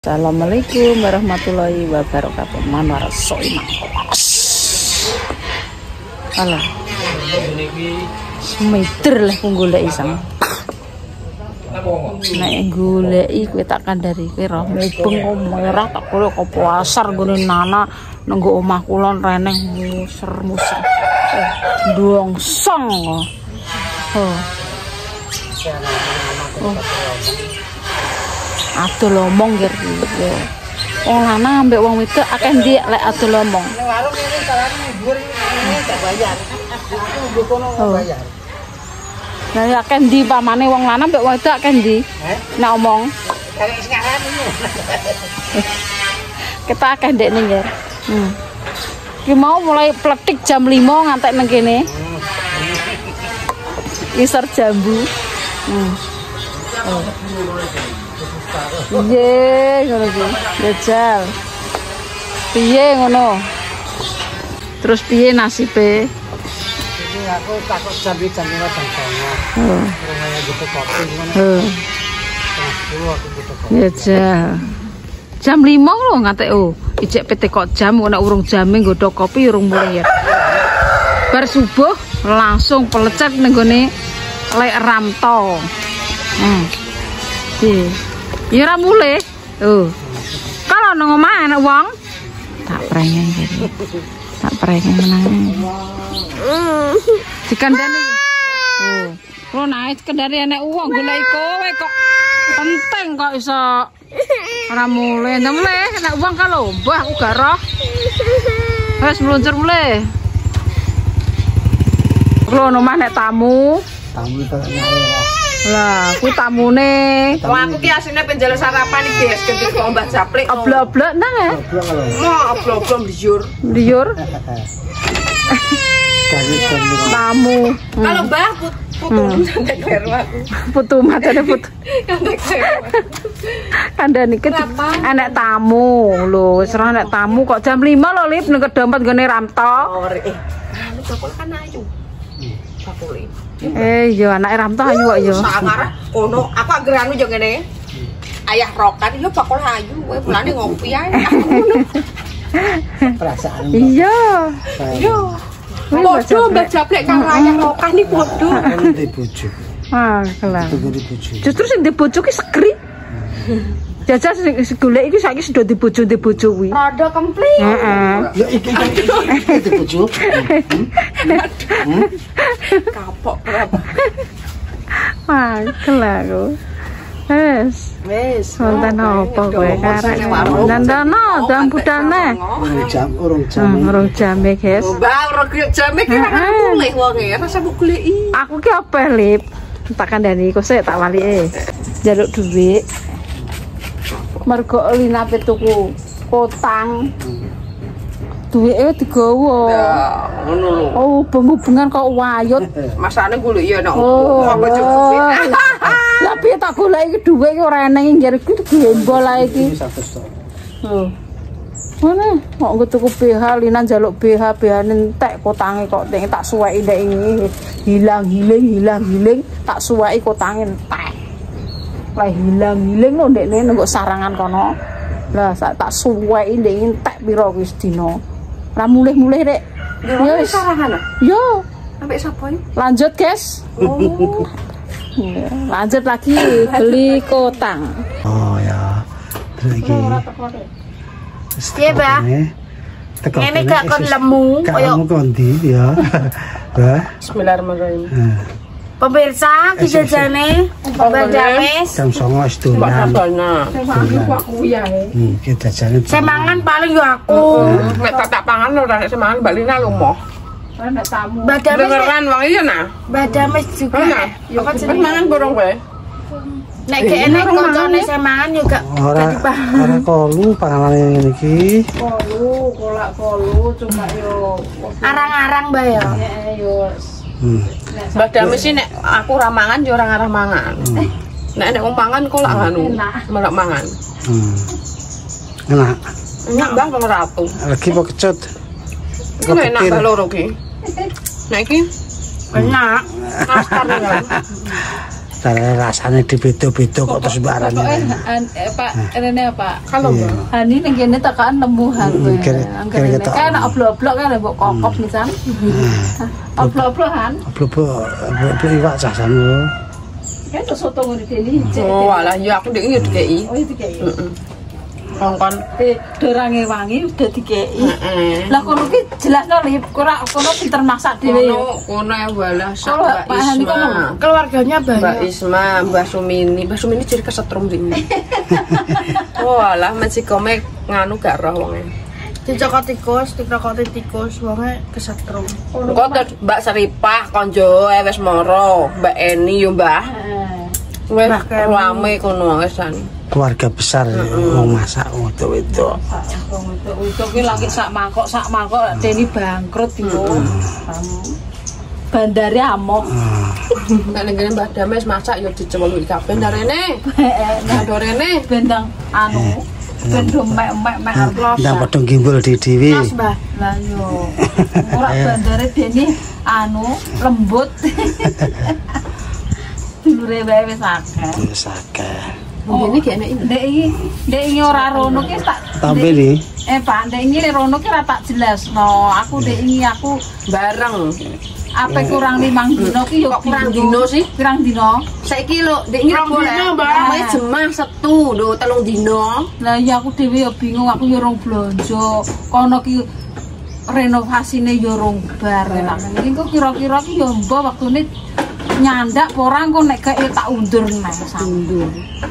Assalamualaikum warahmatullahi wabarakatuh. Mana rasoi mangkos. Alah. Meter lah pun golek isang. Nek goleki kowe tak kandhari kowe roh mubeng merah tak golek apa asar gone nana nunggu omah kulon reneng muser-muser. Eh, dongsong. Oh. Oh. Aduh lomong yo. Wong lanang ambek wong wedok akeh ndi lek aduh lomong. Ning warung ini salahnya ngibur ini gak bayar. Aku nggo kono Oh. bayar. Lah ya ndi pamane wong lanang ambek wong wedok akeh ndi? Eh? Nek omong kita akeh ndek ning ger. Hmm. Ki mau mulai pletik jam 5 ngantek nang kene. Isar jambu. Hmm. Oh. Piye ngono ki? Jajal. Piye ngono? Terus piye nasibe? Ini aku takut jambi jam lima jam songo. Oh. Rumahnya gitu kopi. Setengah sepuluh aku gitu kopi. Jajal. Jam 5 lho oh. Ijek PT kok jam nek urung jame nggodho kopi urung mulai ya. Bar subuh langsung pelecet ning gone lek Ramto. Hmm. Piye? Ya ora. Oh. Kalau nang omah enak wong tak prengen jadi. Tak prengen menang. Dikandani. Oh. Lo naik kendari enek uang golek kowe kok penting kok iso ora mulai ndak mulai enek uang kalau aku gak roh wes meluncur mulai lo nomah nek tamu Tamu itu nyari lah ku tamune Wah, aku ki asline penjala sarapan iki, guys. Ganti kok Mbah Japlik. oblok-oblok nang ya kalau. Mau oblong-oblong liur. liur tamu Kalau Mbah put putu sampai kleru aku. putu matane nih Kenapa? anak tamu lho, wis ora anak tamu kok jam 5 lho Lip ning kedompet gone Ramto. Ore. Eh, anu bakul kan ayu. Bakul ini. Eh, yo anake Ramto ayu kok yo. Sangar kono, aku agar anu yo ngene. Ayah rokan yo bakul ayu, kowe mulane ngopi ae. Perasaan. Iya. Yo. Podo Mbak Japlik karo ayah rokan iki podo. Bojo. Ah, kelar. Justru sing di bojo ki. Jajal golek iki saiki sudah di bojo di bojo kuwi. Rada kempling. Heeh. Ya iki iki iki di bojo. Kapok berapa? Ah, kelar ku. Wes, Wes. wonten apa kowe karek. Dandono, dang budalne. Urung jam, urung jam. Hmm, urung jame, guys. Mbak, ora kaya jame ki ora mulih wonge, rasa mbok goleki. Aku ki apa lip? Tak kandani kok sik tak walike. Jaluk dhuwit. Mergo Lina pe tuku kotang. Duwike digawa. Ya, ngono lho. Oh, hubung-hubungan kok wayut. Masane golek ya nek Oh. apa cukup. Lah piye tak golek iki dhuwit iki ora eneng njar iki gembol ae iki. Lho. Mana? Kok nggo tuku BH, Lina njaluk BH, BH entek kotange kok tak suweki ndek ini. Hilang hiling, hilang hiling, tak suweki kotange entek. Lah hilang hiling lho ndekne nunggu sarangan kono. Lah sak tak suweki ndek entek pira kuwi sedina. Ora mulih-mulih rek. Ya wis. sarahan. Yo, Ambek sapa lanjut guys. Oh. Ya, Lanjut lagi beli kotang. Oh ya. Terus iki. Piye, Mbak? Ngene gak kon lemu Kamu kondi ya. Bah. Bismillahirrahmanirrahim. Pemirsa, kijajane Mbak James. Jam 09.00 dolan. Hmm, kita jalan. Saya mangan paling yo aku. Nek tak tak pangan ora nek semangan Mbak Lina lumoh. Ada tamu. Beneran wong iya nah. Mbak James juga. Nah, Yo kan mangan borong kowe. nek gak enak koncone saya mangan yo gak Ora ora kolu panganan ngene iki. Kolu, kolak kolu, cuma yo arang-arang Mbak ya. yo Hmm. Mbak Dami sih nek aku ora mangan yo ora ngarah mangan. Nek nek wong mangan kok lak anu, melak mangan. Hmm. Enak. Enak bang wong ratu. Lagi kok kecut. Iku enak mbak loro ki. Nek iki enak. Nastar ya. Darane rasane dibeda-beda kok terus an- eh, Pak Rene Pak. Kalau Iya. Mbak. Hani ning kene tekan nemuhan Hmm, Angger. Kan oblok-oblok kan mbok kokop misal. Oblok-oblokan. Blubuk blubuk iwak cah sanu. Kan soto dene ijek. Oh, alah ya aku dek yo dikei. Oh itu kayak Heeh. Kongkon. Eh, dorange wangi udah. Heeh. Lah kono ki jelas no lip, ora kono pinter masak dhewe. Kono kono ya walah sak Kalau Mbak Isma. Keluarganya Mbak Isma, Mbak Sumini, Mbak Sumini jadi kesetrum ini. oh alah masih kome nganu gak roh wonge. Dicokot tikus, dikrokoti tikus, wonge kesetrum. Kok Mbak Seripah konjo wis moro, Mbak Eni yo Mbah. Wis Kemi. rame kono wesan. Keluarga besar wong masak untuk itu. Untuk ki lagi sak mangkok sak mangkok deni bangkrut yo. Bandare amok. Nek ning kene Mbah Dames masak yo diceweluki kabeh ndarene. Nah, Ndorene bendang anu ben do mek-mek mek arep Ndang padha gimbul di dhewe. Mas, Mbah. Lah yo. Ora bandare dene anu lembut. Dulure wae wis akeh. Wis akeh. Ini gak enak ini. Ndek iki, ndek iki ora rono ki tak Tambe nih. Eh Pak, ndek iki rono ki ora tak jelasno. Aku ndek iki aku Bareng. apa kurang limang dino ki yo kurang dino sih? Kurang dino. Saiki lho, Dek ini boleh. Namanya jemah setu lho, telung dino. Lah ya aku dhewe yo bingung, aku yo rong blonjo. Kono ki renovasine yo rong bar. Lah iki kok kira-kira ki yo mbok waktune nyandak apa ora engko nek gawe tak undur neh sampe.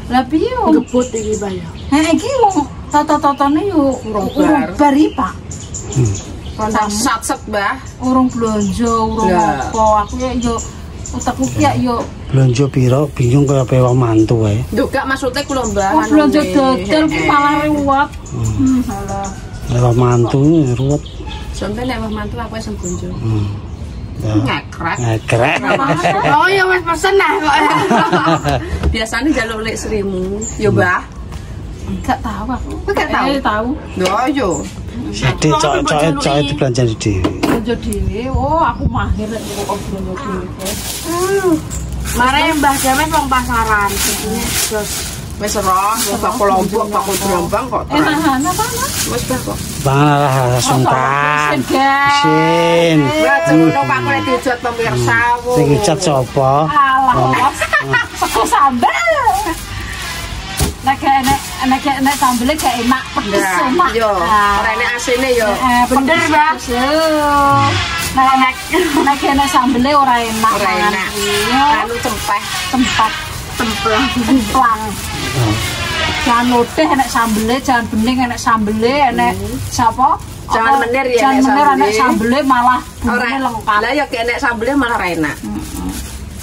Lah piye wong Gebut iki, Mbah ya. Heh iki wong toto-totone yo Urung bar. Pak. Kontak sat-set, Mbah. Urung blonjo, urung Lah. apa. Aku ya yo utekku ki ya yo Blonjo piro bingung kaya pe wong mantu wae. Duh, gak maksudnya kulo Mbah. Oh, belanja nih. dodol Heeh. malah rewat. Hmm, alah. Lewat mantu ruwet. Sampai nek wah mantu aku sing bonjo. Hmm. Ya. Ngekrek. Ngekrek. Oh ya wis pesen nah kok. Biasanya jaluk lek serimu. Yo, Mbah. Gak tahu aku. Kok gak tahu? Eh, tahu. Yo, yo. Jadi cok cok cok itu belanja di dhewe. Belanja dhewe. Oh, aku mahir nek kok belanja dhewe. Mare Mbah James wong pasaran. Jadinya jos. Wis roh, wis aku lombok, aku gelombang kok. Eh, nah, nah, apa nah? Wis kok. banget lah langsung kan isin. Wajah hmm. lupa ngulai dijat pemirsa hmm. alah hmm. sambel. Nek enek sambelnya gak enak, pedes sumpah Ya, orang enek asinnya ya Bener bang Nek nek enek sambelnya ora enak Ora enak. Lalu cempeh Cempeh Cempeh jangan lodeh enek sambele jangan bening enek sambele enek siapa? Jangan menir ya, jangan menir enek sambele. malah bumbunya lengkap. Lah ya kene sambelnya malah enak.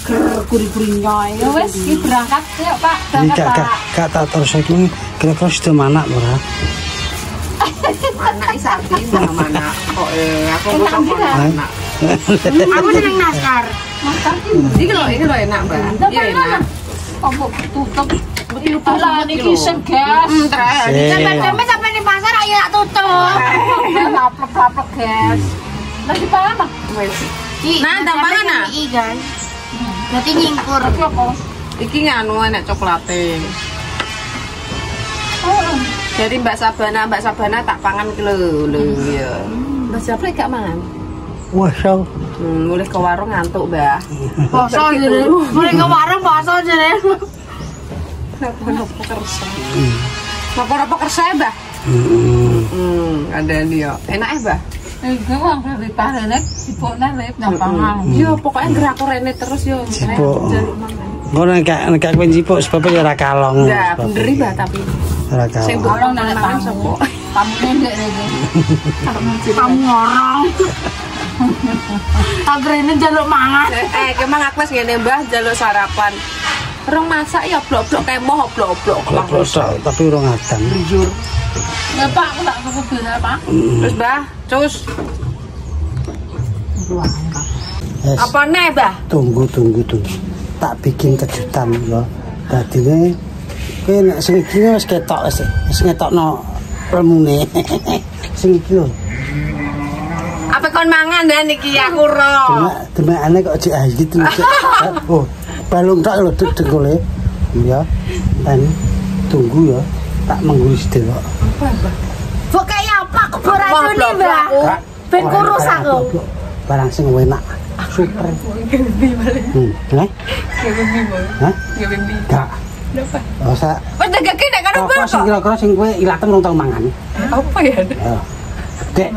ger gurih-gurihnya ya wes iki berangkat yuk Pak. Ini berangkat gak gak Pak. gak tak terus iki kira-kira sudah mana ora? Mana isabi mana mana kok eh aku Enak enak. Aku seneng naskar. makan Iki. Lho, iki lho enak, Mbak. Iya enak. Apa tutup Alah niki sing gas Hmm, terakhir. Sik. Mbah James sampai di pasar ayo tak tutup. laplek-laplek gas lagi pangan Wes. Ki, Nah, Mbah tambangan, James nah. Iki kan. Enak coklate. oh Jadi Mbak Sabana, Mbak Sabana tak pangan ki lho, ya. Mbak Sabri gak mangan. Wah, so. Hmm, mulai ke warung ngantuk, Mbak. Poso jadi. Mulai ke warung poso jadi. Napa-napa kersa. Napa-napa kersa ya, Mbak? Hmm. Hmm, ada dia. Enak ya, Mbak? Eh, gue wong dari parenek, sibuknya lep, gampang. Yo, pokoknya gerak rene terus yo. Mangan. Ngono nek nek kowe njipuk sebab ya ora kalong. Enggak, sebab. bener Mbak tapi. Ora Sing kalong. mbok Orang mangan nenek mangan tamu. sopo? Kamu nunduk lagi. Agar ini jaluk mangan. Eh, eh, kemang aku wis ngene Mbah jaluk sarapan. Rong masak ya blok-blok kemoh blok-blok Klosok tapi urung adang. Jujur. Ya Pak, aku tak cukup dulu ya Pak. Terus Mbah, cus. Yes. Apa nih, Mbah? Tunggu tunggu tunggu. Tak bikin kejutan lho. Dadine kowe nek sing iki wis ketok wis wis ngetokno remune. sing iki lho. Kon mangan dan niki aku ro. Demek demekane kok jek ah gitu. Oh, balung tak lho dengkule. Ya. Dan tunggu ya. Tak mengguris delok. Bu kayak apa aku beracun nih mbak? Ben kurus aku. Barang sing enak. Super. Hmm, eh? Hah? Gak. Oh, sa Wes dagake nek karo apa sing kira-kira sing kowe ilatem rong tau mangan? Apa ya? Ya. Dek.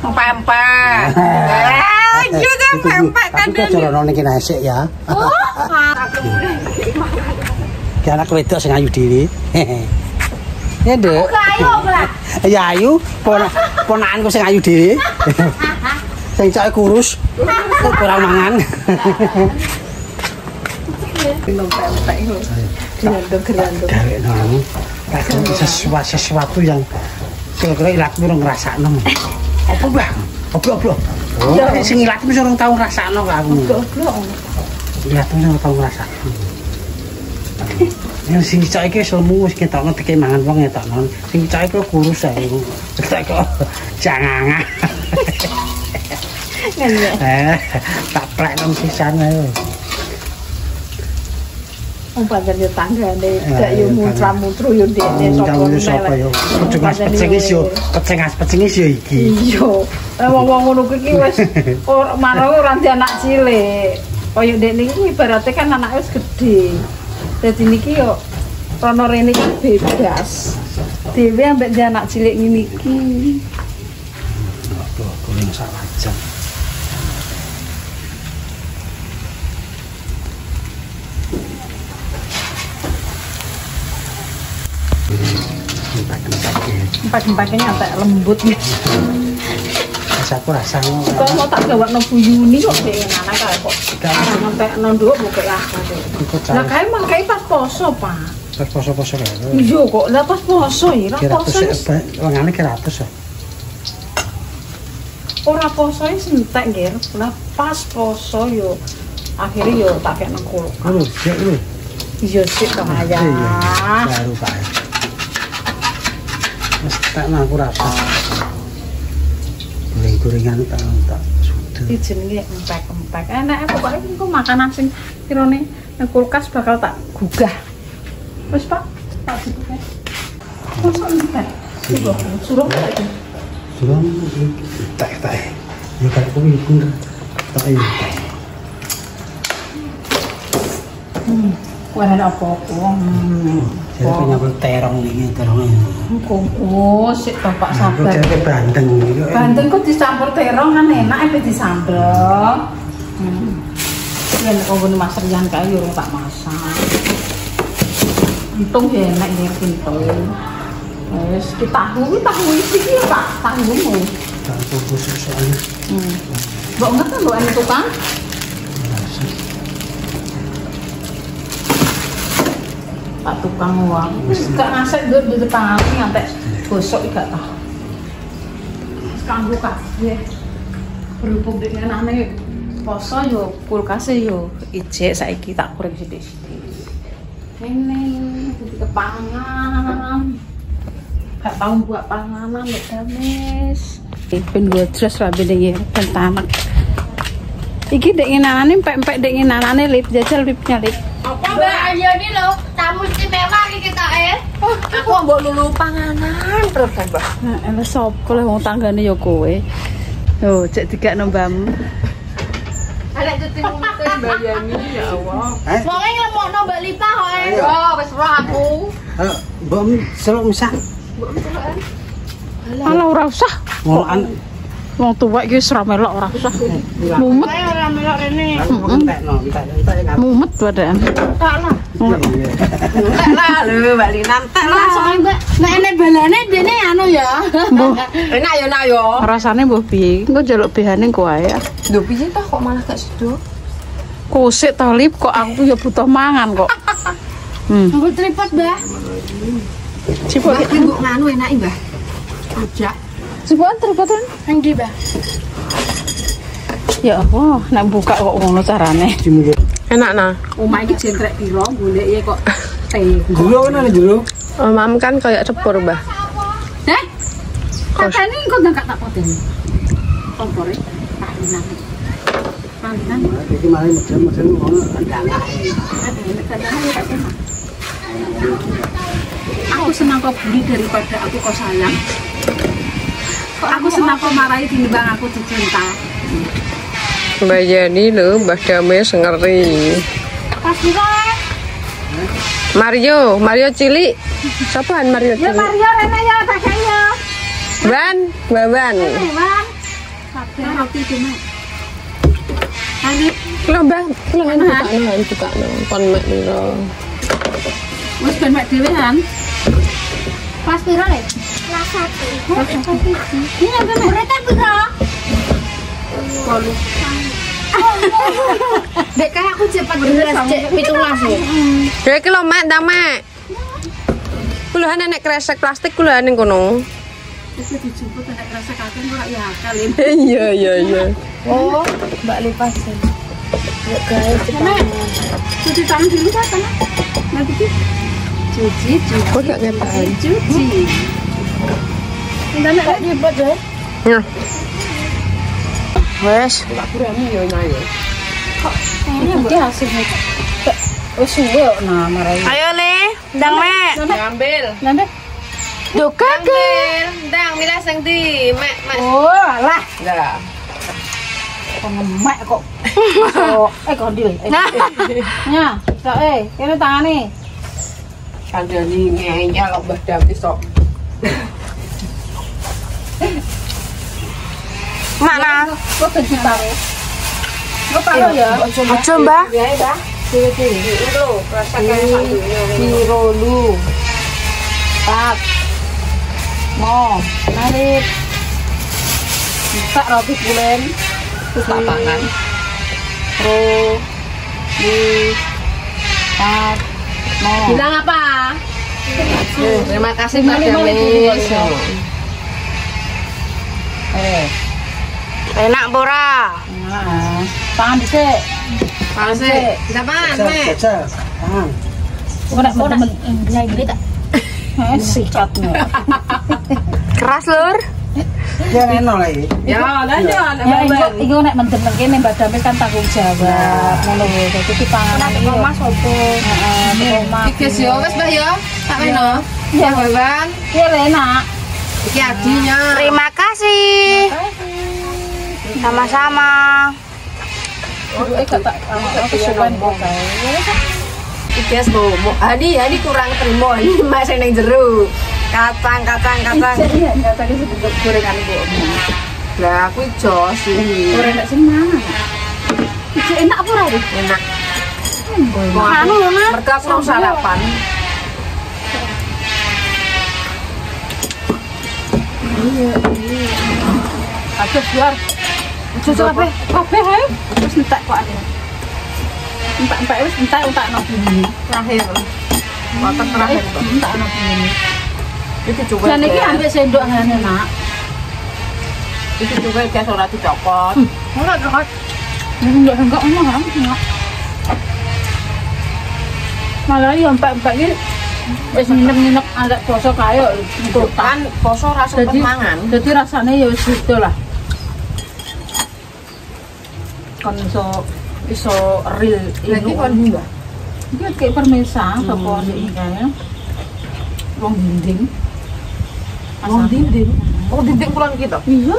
Pempek. Eh, juga Bu. pempek kan. Tapi kok jorono ning kene esik ya. Ki anak wedok sing ayu dhewe. Ya, Dek. Kayu mbak. Ya ayu, pon ponakanku sing ayu dhewe. Sing cok kurus. Kurang mangan. Sesuatu sesuatu yang kira-kira ilatmu orang ngrasakno. Apa bang? Apa apa? Oh, sing ilatmu orang tau ngrasakno kok aku. Ilatmu orang tau ngrasakno. Yang sing cok iki selemu wis ketokno teke mangan wong ketokno. Sing cok iki kurus ae. Tak kok janganga. Eh, tak plek nang sisan ae. Oh, pancen yo tanggane, Eh, gak yo mutra-mutru yo dekne sapa Kamu sapa yo? Pecengas pecengis yo, pecengas pecengis yo iki. Iya. Lah wong-wong ngono kuwi iki wis ora marang ora anak cilik. Kaya dek niki ibaratnya kan anake wis gedhe. Dadi niki yo rono rene kan bebas. Dewe ambek anak cilik ngene iki. Aduh, goreng sak wajan. Ya. Empat-empatnya nyampe lembut nih. Rasa aku rasa ngono. Kok mau tak gawakno buyuni kok dek anak kae kok. Sampai nonduk buka lah. Lah kae mangkai pas poso, Pak. Pas poso-poso kae. Iya kok, lah pas poso ya, lah poso wangane kira atus ya. ora poso wis entek nggih. Lah pas poso yo akhirnya yo tak kena kulkas. Lho, sik lho. Iya sih kaya. Iya, Baru kae. Wis tak aku rasa. Goreng-gorengan tak tak sudah. Iki jenenge empek-empek. Enak pokoke engko makanan sing kirane nang kulkas bakal tak gugah. Wis Pak, tak dibuka. Masa entek? Coba suruh tak. Suram tak tak. Ya kalau kowe iku tak ya. Warna apa-apa. Hmm. Jadi penyambel terong ini terong ini. Oh, sik to Pak Aku sabar. jadi bandeng ini. Banten kok dicampur terong kan enak apa disambel. Hmm. Ya nek kau Mas Rian kae yo tak masak. Untung ya enak ya pintu. Wes kita tahu iki tahu iki iki ya, Pak, tahumu. Tak fokus soalnya. Hmm. Mbok enggak kan mbok anu tukang? Pak tukang uang. Wis gak ngasek gue di depan aku ngantek gosok iki gak tahu. Kanggo kabeh. Berhubung dengan aneh poso yo kulkase yo ijek saiki tak kurang sithik-sithik. Ini jadi kepangan. Gak tau buat panganan nek dames. Ben gue dress rabi ning ben tanak. Iki dek ngenanane empek-empek dek ngenanane lip jajal lipnya lip. Apa mbak? Ayo ini loh, istimewa iki kita eh. Aku mbok lulu panganan terus kan, Mbak. Nah, sapa lah wong tanggane ya kowe. Yo, cek digakno mbam. Ada cuti ya Allah. Eh, Wong e ngemokno Mbak Lipa kok eh. Yo, wis roh aku. mbok misak. Alah ora usah. Ngorokan. Wong tuwek iki wis ora melok ora usah. Mumet, ora melok rene. Kan. mumet badan. Tak lah. Entek lah lho, Mbak Lina entek lah. Soalnya mbak, nek enek balane dene anu ya. Mbuh, Enak yo nak yo. rasane mbuh piye? Engko njaluk behane engko wae. Lho piye toh kok malah gak sido? Kusik to lip kok aku ya butuh mangan kok. Hmm. Nggo tripod, Mbak. Cipok Mbak mbok nganu enak Mbak. Rujak. Cipokan terpatan. Endi, Mbak? Ya Allah, nek buka kok ngono carane. Enak nah. Omah iki jengkrek piro golek ya kok teh. Jero kan ada jero. Oh, mam kan kayak cepur, Mbak. Heh? Katane engko ndang tak poten. Kompore tak nanti. Mantan. Malah ngono ndangak. Aku senang kau bully daripada aku kau sayang. Kok aku senang kau marahi tinimbang aku dicinta. Mbak Yani lho, Mbah Damai ngeri. Pas juga. Mario, Mario cilik. Siapaan Mario Ya cilik? Mario Rena ya pakainya. Ban, Baban. Bang. Nah, roti mak. Tadi Lo Bang, lo kan buka no, kan buka no. Kon mek piro. wis ben mek dhewe kan. Pas piro le? Kelas satu. Ini apa? Mereka kayak aku cepat ya. Kuluhan nek kresek plastik kuluhan ning kono. Ya akal ini. Iya, iya, iya. Oh, Mbak Lipas. Ya guys, Cuci tangan dulu kan. Nanti cuci, cuci, ngetan? cuci. Enggak deh. Nah, Wes. Ini hasilnya. Wis suwe kok nah. Ayo le, ndang mek. ngambil. Duh kakek. Ndang milah sing di mek mek. Oh, alah. Enggak. Kok ngemek kok. Oh, eh kondil. Eh. Nya, sok eh, kene tangane. Kandani ngeyel kok Mbah sok. Mana? Kok dadi paro. Kok ya? Aja, Mbak. Piro lu? Pat. Mo, narik. Tak roti bulan. Lapangan. Pro. Di. Pat. Mo. Bilang apa? Terima kasih Mbak Lima, Eh, Enak bora. dhisik. Mek. Jajal. Tak? Sikatnya. Keras lur. Ya reno lagi. Ya, lanjut. Ya, iku- iku nek mendem kene Mbak Dame kan tanggung jawab. Ngono lho. Dadi. Mas opo? Heeh. Iki wis yo, wis Mbah yo. Tak weno. Ya. Ya, Bang. Iya, enak. Iki adinya. Terima kasih. Sama-sama. Iki wis Bu. Mu- Hadi, Hadi kurang terima ini Mas ning jero. Kacang, kacang, kacang. Iya, enggak tadi sebut gorengan Bu. Lah aku jos iki. Goreng nek sing mana? Iki enak apa ora? Enak. Anu lho, Mas. Mereka aku mau sarapan. Aduh, biar. Cucu apa? Kabeh ae. Wis entek kok aku. Entek-entek wis entek nang bumi. Terakhir. Watak terakhir. Entek nang bumi. Iki juga. Dan iki ambil sendok ngene nak. Iki juga gas ora dicopot. Ora kok. Enggak enggak emang kan enggak. Malah yang empek-empek iki wis nginep-nginep ada poso kayo untuk Kan poso Jadi- mangan. Jadi rasanya ya wis gitu lah. Kan iso iso real kon ini. Mbak. Iki kayak permesa sapa sing kaya. Wong dinding. Wong dinding. Oh, dinding pulang kita. Iya.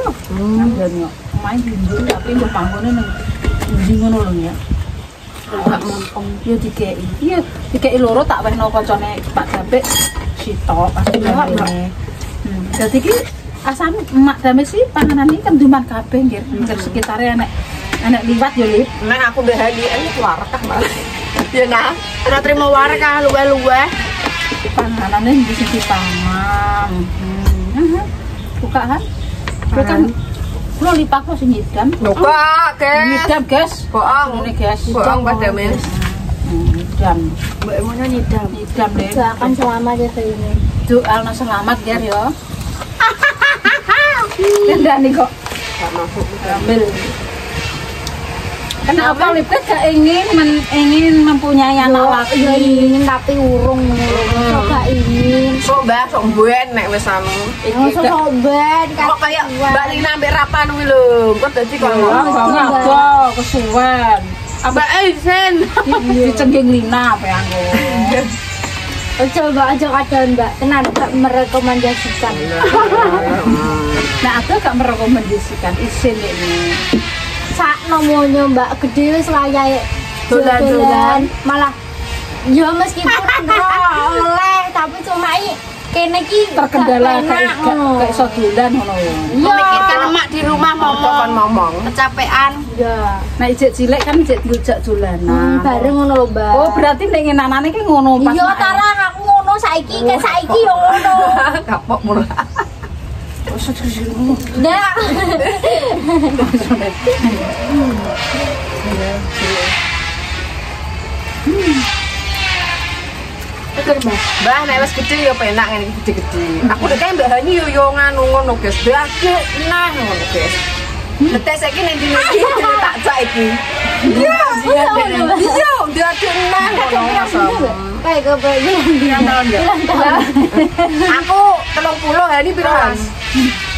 Dan yo main dinding tapi mbok panggone nang dinding ngono lho ya. Yo dikei. Iya, dikei loro tak wehno kancane Pak Dabek sitok pasti ngene. Hmm. Jadi ki asam emak dame sih panganan ini kan duman kabeh nggih. Di sekitarnya enek enek liwat yo lip. Nang aku udah hadi ini warakah malah. Ya nah. Ora terima warga luwe-luwe. Panganannya di sisi pangan. Hmm. Buka kan? Buka kan? Lo lipat kok sing ngidam. Buka, guys. Ngidam, guys. Bohong. Ini, guys. Bohong pada mes. Hmm, Ngidam. Mbak Emonya nyidam. Ngidam deh. Doakan selamat ya ini. Doa selamat ya yo. Kendani kok. Gak masuk. Ambil. Kenapa Lipka gak ingin men- ingin mempunyai anak laki? Ya ingin tapi urung ngono. Gak ingin. Sok mbah, sok mbuen nek wis anu. Nggak usah sobat kan. Kok kayak Mbak Lina ambek Rapan kuwi lho. Kok dadi kok ngapa kesuwen. Mbak Isen. Dicengging Lina apa yang Coba aja kadang mbak, tenan gak merekomendasikan. Nah, aku gak merekomendasikan isin ini. Sak nomonya mbak gede wis wayahe Dolan-dolan. malah ya meskipun oleh tapi cuma i kene iki Terkendala kayak kayak iso dolan ngono. Iya. Memikirkan emak di rumah ngomong kon ngomong. Kecapean. Ya. Nah, ijek cilik kan ijek diujak Hmm, dolanan. bareng ngono lho, Mbak. Oh, berarti ning ngenanane ki ngono pas. Iya, tarang aku ngono saiki, kan saiki yo ngono. Kapok murah. Ndak. Mbah nek wis gede ya penak ngene iki gede-gede. Aku dek mbak Hani yo yo nganu ngono guys. Nah ngono guys. Letes saiki ning iki tak cak iki. Iya, iya, iya, dia Mas. Kayak gue bilang tahun ya? Aku 30 Hani piro Mas?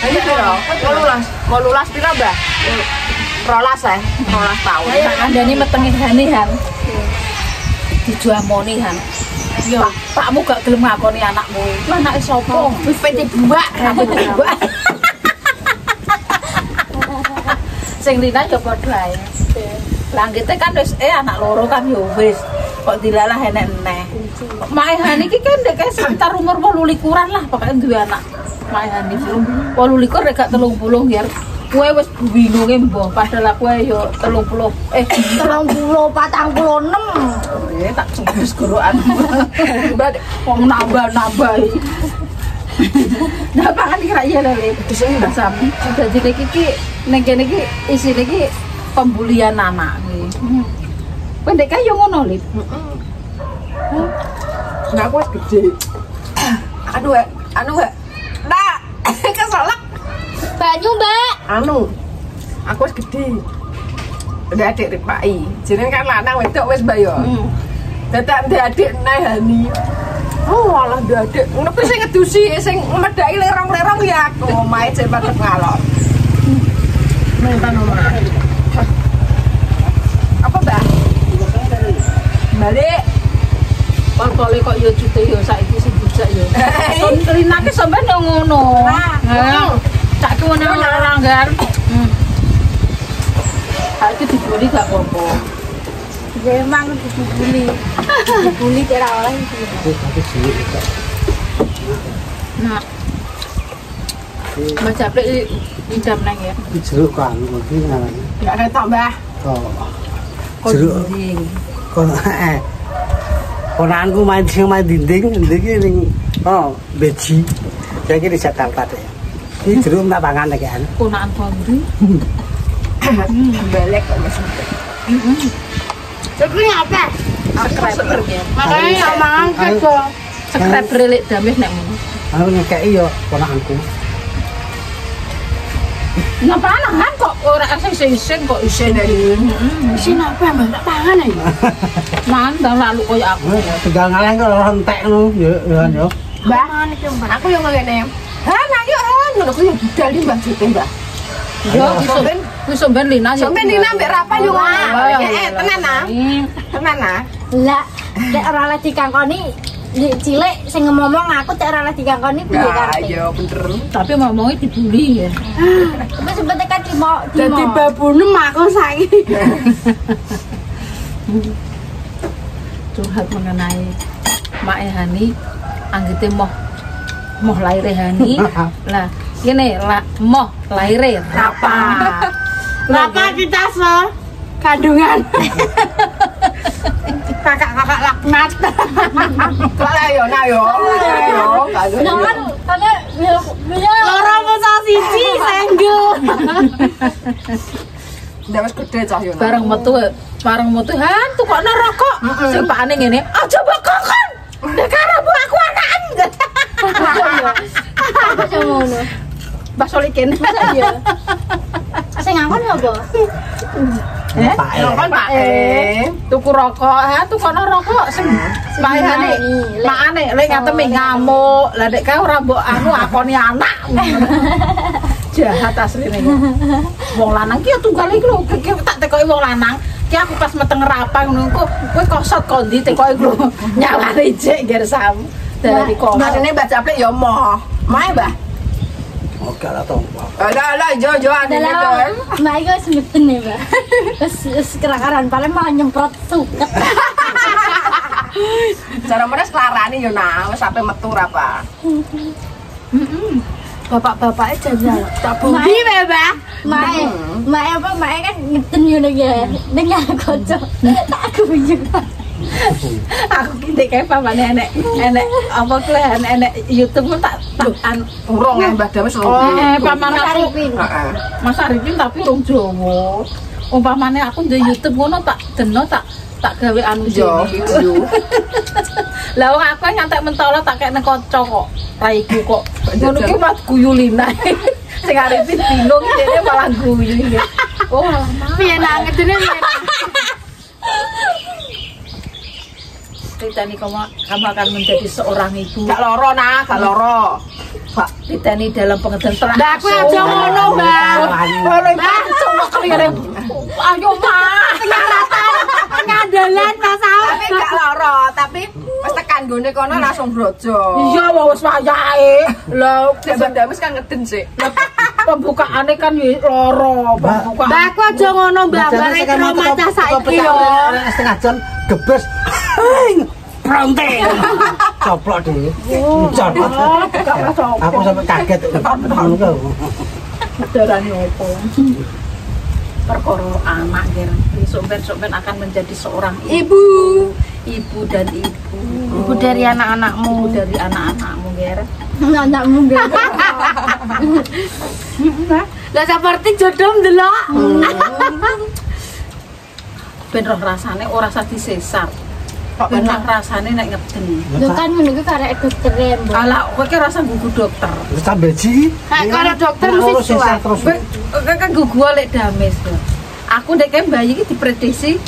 Hani piro? 18. 18 piro, Mbah? Rolas ya, rolas tahun. Nah, andane metengi Hani Han. Dijual moni Han. Yo, pakmu gak gelem ngakoni anakmu. Itu anake sapa? Wis pete buak, rambut buak. Sing Lina yo padha ae. Langgete kan wis eh anak loro kan yo wis. Kok dilalah enek-enek. Mae Hani iki kan dek sekitar umur 28-an lah pokoknya duwe anak. Mae Hani belum 28 rek gak 30 ya. Kue wis bingunge mbah padahal aku yo 30 eh Telung puluh, patang puluh enam. Eh, tak cubus gorokan. Mbak, wong nambah-nambah. Nah, pangan iki ra iya lho, Le. Bisa ndak sami. Dadi iki ning kene iki isine iki pembulian anak iki. Pendek kae yo ngono, Lip. Nah, aku wis gede. Aduh, eh, anu eh. Nah, kesolak. Banyu, Mbak. Anu, aku wis gede. Udah adik ripai. Jenenge kan lanang wedok wis mbak yo. Dadak ndek adik nah Hani. Oh, alah ndek adik. Ngono sing ngedusi sing medhaki lerong-lerong ya aku. Omahe jek padhep ngalor. Mentan omah. Balik. Kontole kok yo jute yo saiki sing bujak yo. Son kelinake sampean yo ngono. Nah. Cak ki ngono langgar. Hmm. Saiki dibuli gak apa-apa. Ya emang dibuli. Dibuli kira oleh juga. Nah. Mas Japrik idam nang ya. Ini jeruk kan, mungkin. Enggak ada tak, Mbah. Kok jeruk. Kok. Ponanku main sing main dinding, dinding ning oh, beji. Saya kira di Jakarta deh. Ini jeruk tak pangan lagi kan. Ponakan Fondri. Balik kok Mas. Jadi apa? Subscriber ya. Makanya yang mangan Ayo. Subscriber lek dameh nek ngono. Aku ngekei yo ponakanku. Napa anahan kok ora sing sing kok isin iki. Sini apa mbak? Tak pangan ya? Mangan dan lalu koyo aku. Nah, Tinggal ngaleng kok ora entek ngono yo yo kan yo. Mbah, aku yang ngene. Han, ayo Han, ngono kuwi yang budal iki Mbah Jute, Mbah. Yo sampean wis sampean Lina yo. Sampe Nina mbek Rapa yo. Ayo, Eh, tenan ah. Tenan ah. Lah, nek ora oleh dikangkoni di cilik sing ngomong aku cek ora oleh dikangkoni piye Ya, karepe. yo bener. Tapi ngomongnya dibully ya. Tapi sempet tekan di mau di Dadi mau. babunem aku saiki. Curhat mengenai Mak Hani anggite moh moh laire Hani. Lah, gini lah moh laire Rapa. Kenapa kita so kandungan? Kakak-kakak laknat. Kok ayo, nah yo. Ayo, ayo. Jangan karena bisa loro musa siji senggel. Ndak wis gede cah yo. Bareng metu bareng metu hantu kok rokok. Sing pakane ngene, aja bokokon. Nek karo aku anakan. Apa sing ngono? Mbak Solikin. Iya. Sing ngangkon apa? Eh? Pak Ya kan Pak Eh. tuku rokok. Ha tukono rokok sing pahane Lek. makane lek ngatemi ngamuk. Lah nek kae ora mbok anu akoni anak. Jahat asline wong lanang ki ya tunggal iki lho. Tak tekoki wong lanang. Ki aku pas meteng rapang ngono ku kowe kosot kondi tekoki lho nyaware jek ger sam dari kok ini baca aplik ya moh. Mae, Mbah. Oke lah toh. Alah, alah, jo jo eh. Mbak Iko wis meten nih Mbak. Wis wis kerakaran paling mau nyemprot suket Cara mana selarani yo nah, wis sampe metu apa. bapak-bapaknya jangan tak Mbak Mbak. Mbak Mbak apa? Mbak kan ngeten yo ning ya. Ning ya kocok. Tak aku bingung aku kini kayak paman enek enek apa kuwi enek enek YouTube ku tak tak an Urung ya Mbah Dames lho. eh paman Mas aku. Mas Arifin tapi rong Jawa umpamane aku nduwe YouTube ngono tak deno tak tak gawe anu Yo, jene. video. lah wong aku nyantek mentolo tak nang kanca kok raiku kok ngono ki mat guyu lina sing Arifin bingung dene malah guyu oh alah piye nang ngedene Titani kamu kamu akan menjadi seorang ibu. Gak loro nah, gak loro. Pak Titani dalam pengertian telah Mbak aku aja ngono Mbak. Mbak coba kalian ayo Mak ngandalan Mas Al Tapi gak loro, tapi pas tekan gone kono langsung brojo. iya mau wis wayahe. Lho Dames kan ngeden sih. pembukaane kan loro pembukaan Mbak aku aja ngono Mbak. Bacaan bare sekarang trauma cah saiki yo. setengah jam gebes. Bronte. Coplok deh. Ujar. Aku sampai kaget. Ngono. Kau. darane opo? Perkara anak ger besok-besok akan menjadi seorang ibu. Ibu dan ibu. Ibu dari anak-anakmu. Ibu dari anak-anakmu ger anakmu enggak lah seperti jodoh ndelok? Ben roh rasane ora usah disesar Kok enak bener. rasane nek ngeden Lho kan menunggu karek dokter ya Mbak ala kowe ki rasa gugu dokter Terus tambah ji. Nek kalau dokter Nek mesti terus. Kowe kan gugu lek dames lho. Aku ndek kan bayi iki diprediksi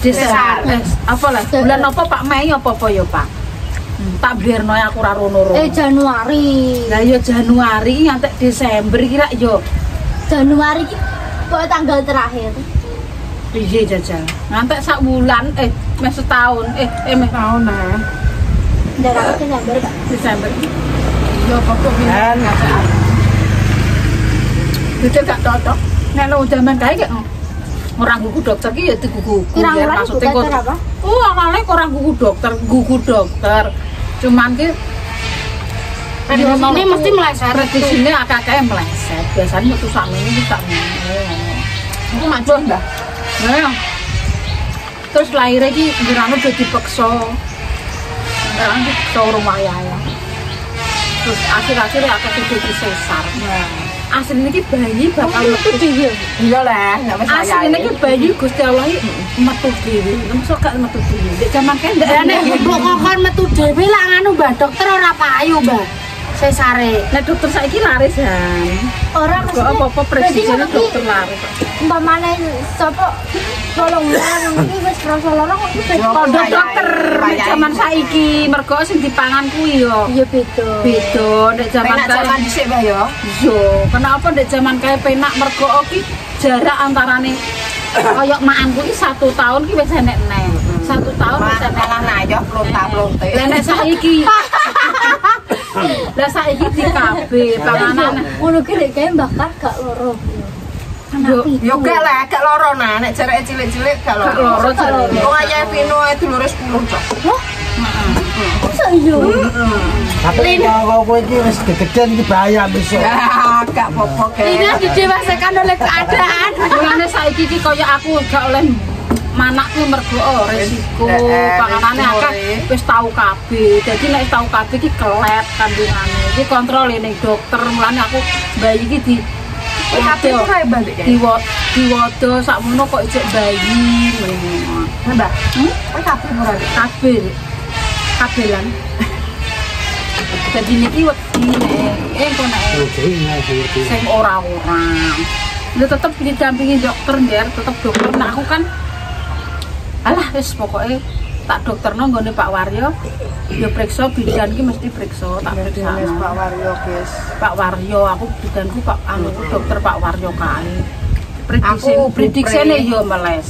Desember. Eh, apa lah? Bulan apa Pak Mei apa apa ya Pak? Hmm, tak blerno aku ora rono-rono. eh Januari Lah ya Januari ngantek Desember kira yo Januari ki kok tanggal terakhir piye jajal. Ngantek sak bulan eh mes setahun eh eh mes tahun nah. darah Desember Kak. Desember. Yo pokok Dan Itu gak cocok. Nek lo zaman kae gak orang gugu dokter ki ya digugu. Kira-kira maksudnya ibu dokter kok- apa? Oh, awalnya kok orang gugu dokter, gugu dokter. Cuman ki Ini mesti meleset Prediksi ini agak-agak meleset. Biasanya metu sak ini ngono. Aku maju Mbah. Nah, terus lahirnya ki ngerano udah dipeksa. Dipeksa orang wayah ya. Terus akhir-akhirnya akan tidur di sesar. Nah, aslinya ki bayi bakal metu Iya. Iya lah, enggak wis aslinya ki bayi Gusti Allah iki metu dhewe. Mosok gak metu dhewe. Dek jaman kan ndak nek mbok kokon metu dhewe lah nganu Mbak dokter ora payu Mbak. Sesare. Nek dokter saiki laris kan. Ora Kok apa-apa prediksinya dokter laris. umpamane sapa tolong lan iki wis rasa lara kok iki Yo, Kondo dokter jaman saiki mergo sing dipangan kuwi yo. iya beda. Beda nek jaman Penak kae. zaman dhisik yo. Yo, kenapa nek jaman kae penak mergo iki jarak antarane koyok maanku iki satu tahun ki wis enek neh. Satu tahun wis enek. Malah nah yo plonta-plonte. Lah nek saiki Lah saiki di kabeh panganan. Ngono ki nek kae bakar gak loro. Yo, Yo gak lah, gak loro nah, nek jareke cilik-cilik gak Gak loro. loro. Wong ayah Vino itu lurus 10 cok. Masa iya? tapi kalau kowe iki wis gedean iki bahaya besok. Gak apa-apa Ini ke. didewasakan oleh keadaan. Mulane saiki ki koyo aku gak oleh manakku mergo oh, resiko Eh, eh, panganane akeh eh. wis tau kabeh. Dadi nek tau kabeh ki kelet kandungane. Iki kontrol ning dokter mulane aku bayi iki di Tapi itu kayak balik ya. diwo diwodo sakmono kok ijek bayi ngono. Mbah, Hmm? kowe kabeh ora Dek? kabel kabelan jadi niki wedi nek eh kok nek sing ora-ora ya tetep didampingi dokter nger tetep dokter nah aku kan alah wis pokoknya tak dokter nggone Pak Waryo ya periksa bidan ki mesti periksa tak periksa Pak Waryo guys Pak Waryo aku bidanku Pak anu dokter Pak Waryo kae prediksi Aku prediksine bupre. yo meles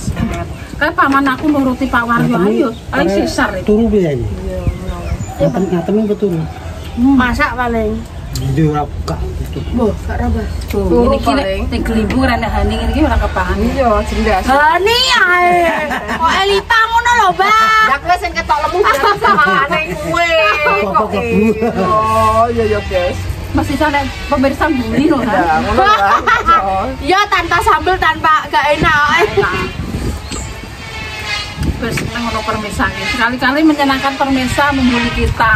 kayak paman aku nuruti Pak Waryo ayo paling sisar Turu piye ini? Ngatem ngatemin betul. Masak paling. Ndi ora buka. Tuh, Turu ini kira ning gelimbung rene hani ini ora kepahan. iya jelas Hani ae. Kok Elita ngono lho, Bang. Ya kowe sing ketok lemu sawangane kowe. Kok iya. oh iya iya guys Masih sana pemirsa buli loh ya kan. ngono lah Ya tanpa sambel tanpa gak enak. Ono permisa gitu. Sekali-kali menyenangkan permisa membuli kita.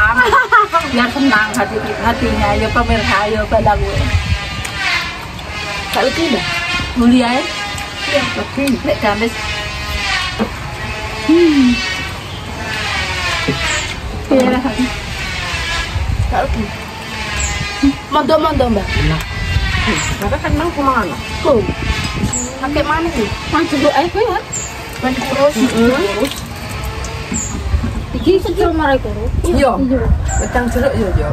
Biar senang hati hatinya ya pemirsa ya pada gue. Lebih dah. Buli aja. Iya. Oke. Nek gamis. Hmm. Iya. Gak lebih. Mondo-mondo, Mbak. mereka kan mau ke mana Tuh. Pakai mana sih? Maju aja ya. Ban kurus. Kurus. Iki secil marai kurus. iya jeruk iya iya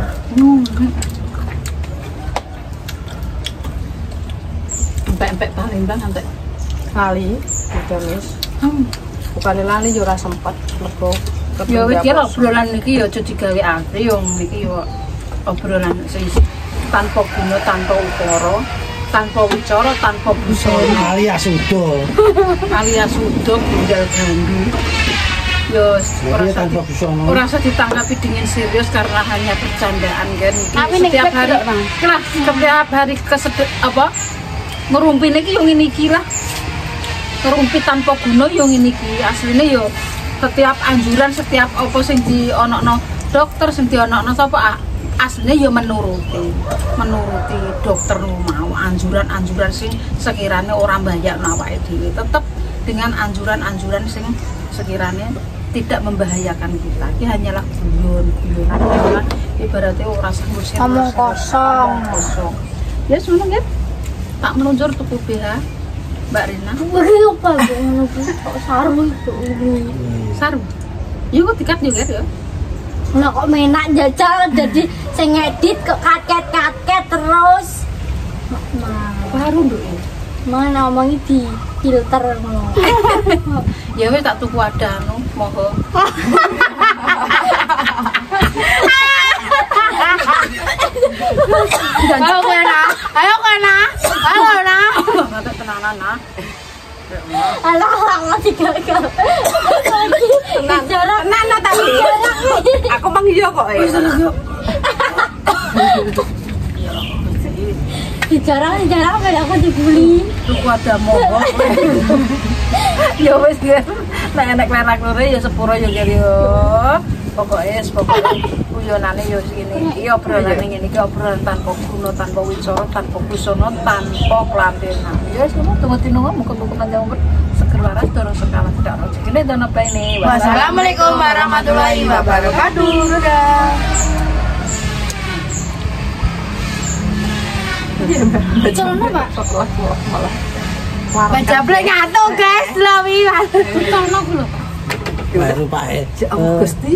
Empek-empek nanti. lali udah mis Hmm. bukan lali yo ora sempat mergo obrolan iki ya aja digawe ati yo iki yo obrolan sing tanpa guna, tanpa ukara, tanpa wicara, tanpa busana Alias udo. alias uduk tinggal gandu. Yo ora Tapi usah tanpa di- busana. ora usah ditanggapi dengan serius karena hanya bercandaan kan. Tapi setiap hari. Lah, setiap hari kesedek apa ngerumpi iki yo ngene iki lah. Ngerumpi tanpa guna yo ngene iki. Asline yo setiap anjuran setiap apa sing dionokno dokter sing dionokno sapa ah, aslinya ya menuruti menuruti dokter nu mau anjuran-anjuran sing sekiranya orang banyak awake dhewe tetep dengan anjuran-anjuran sing sekiranya tidak membahayakan kita ini hanyalah guyon guyonan guyonan ibaratnya orang sanggup Ngomong kosong. kosong ya semuanya tak meluncur tuku BH Mbak Rina Beri apa? Ngono Bu. Kok sarung itu. sarung ya kok dikat juga ya Nah kok menak jajal jadi sing ngedit kok kaket-kaket terus. Baru dulu mana omongi di filter ngono. ya wes tak tuku ada anu moho Ayo kena. Ayo kena. Ayo kena. Nggak tenanan nah Alah orang digagal. Lagi jarak. Nah, nah tapi aku mang iya kok eh. Di jarak di jarak ada aku dibully. tuku ada moho ya wes ya nek enek lerak lore ya sepuro ya kiri yo. Pokoknya pokoknya guyonane yo segini iki obrolan ngene iki obrolan tanpa guna tanpa wicara tanpa busana tanpa kelambenan ya wis ngono tunggu tinunga muga-muga panjang seger waras sekala tidak Wassalamualaikum warahmatullahi wabarakatuh. Dadah. Baca blek ngatuk guys, lawi. Lho Baru Pak. Gusti